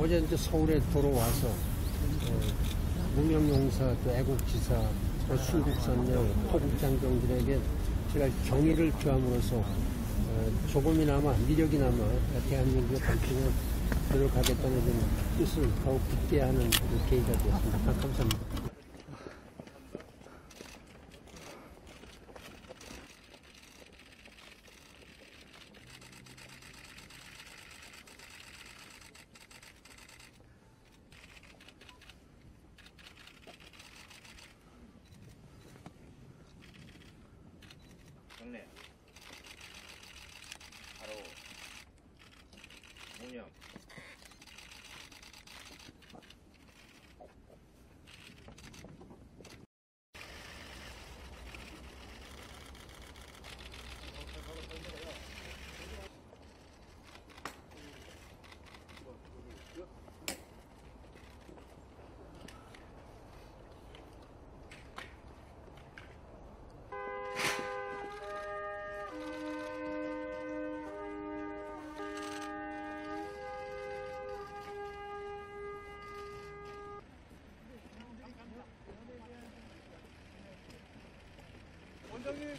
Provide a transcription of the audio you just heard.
어제 이제 서울에 어, 무명용사 또 애국지사 또 순국선녀 포국장병들에게 제가 경의를 표함으로써 어, 조금이나마 미력이나마 대한민국의 발전에 노력하겠다는 좀 뜻을 더욱 굳게 하는 그 계기가 되었습니다. 감사합니다. 경례 바로 문영 원장님